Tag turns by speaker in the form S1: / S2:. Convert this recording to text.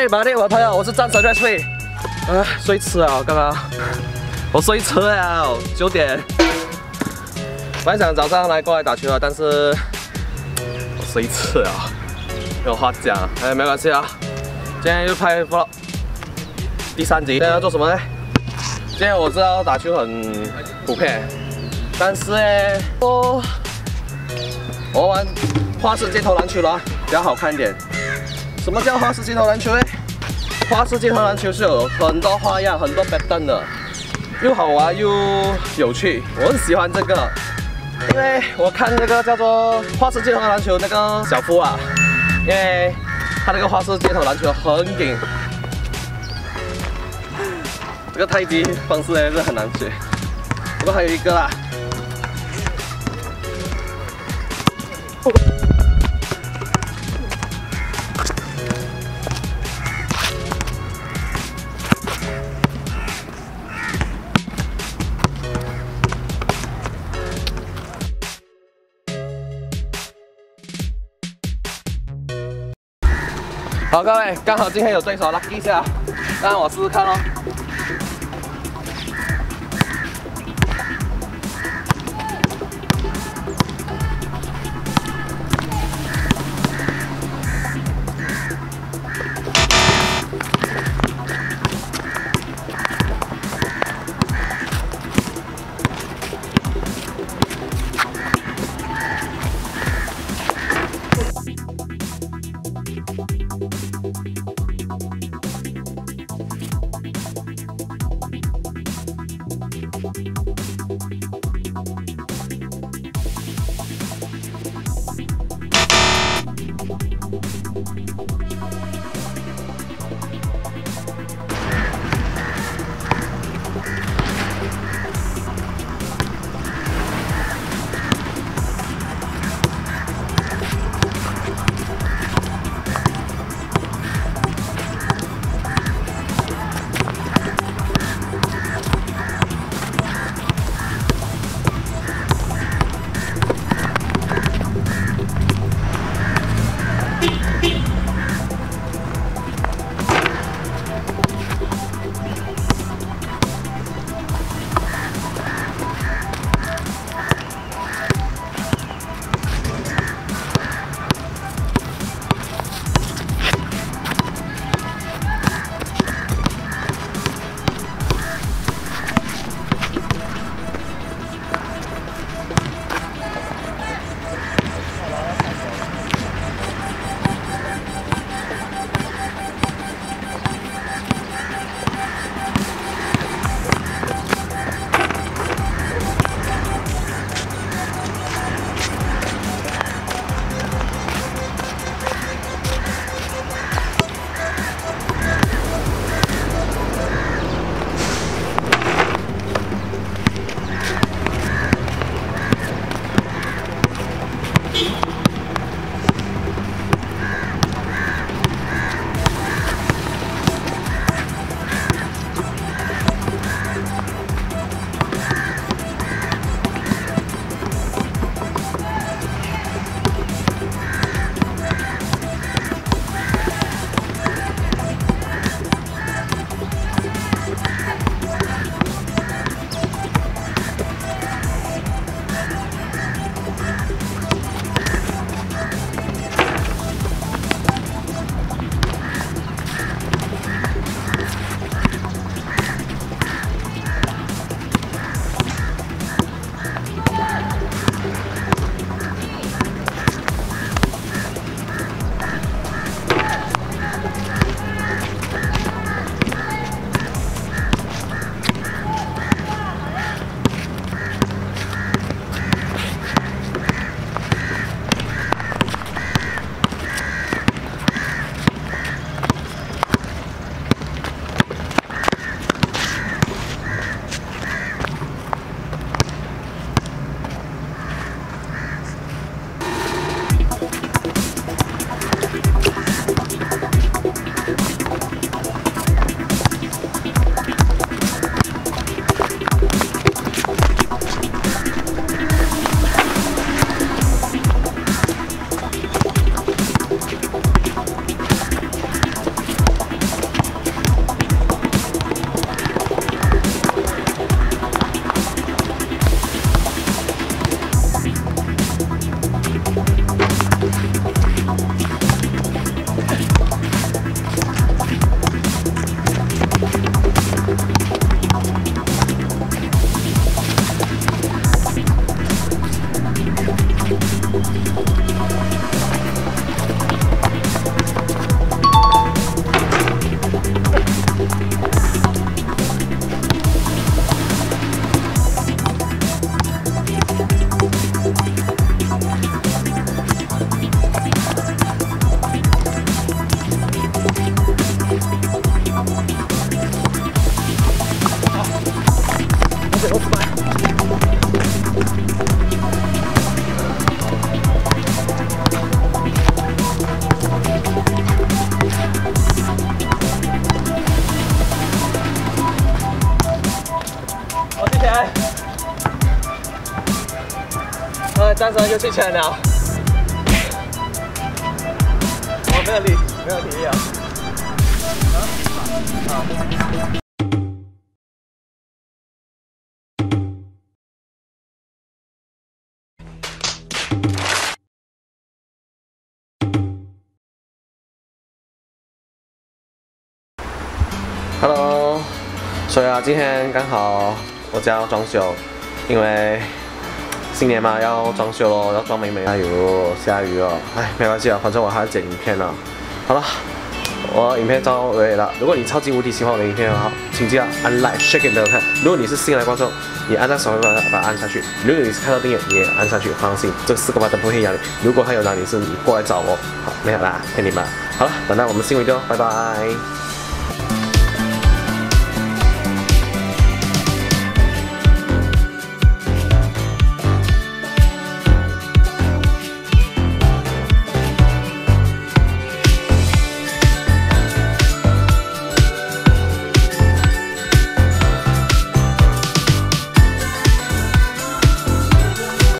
S1: 嘿，马弟，我的朋友，我是战神 r e s p 啊，睡迟了，刚刚 我睡迟了，九点。本来想早上来过来打球啊，但是我睡迟了，没有话讲。哎，没关系啊，今天又拍 vlog 第三集，今天要做什么呢？今天我知道打球很普遍，但是呢，我我玩花式街头篮球了，比较好看一点。什么叫花式街头篮球呢？花式街头篮球是有很多花样、很多 b a t t e n 的，又好玩又有趣，我很喜欢这个。因为我看那个叫做花式街头篮球那个小夫啊，因为他那个花式街头篮球很顶。这个太极方式还是很难学，不过还有一个啦。好，各位，刚好今天有对手了一下，让我试试看喽。呃，战神又去签了。我没有力，没有体力啊。好。Hello，所以啊，今天刚好我家要装修，因为新年嘛要装修咯，要装美美。哎呦，下雨哦，哎，没关系啊，反正我还要剪影片呢。好了，我影片照尾了。如果你超级无敌喜欢我的影片的话，请记得按 like、share 给大家看。如果你是新来观众，你按在手上把它按下去。如果你是看到订阅，你也按下去。放心，这四个 button 不会压你。如果还有哪里是你过来找我，好，没有啦，骗你们。好了，等待我们新 video，拜拜。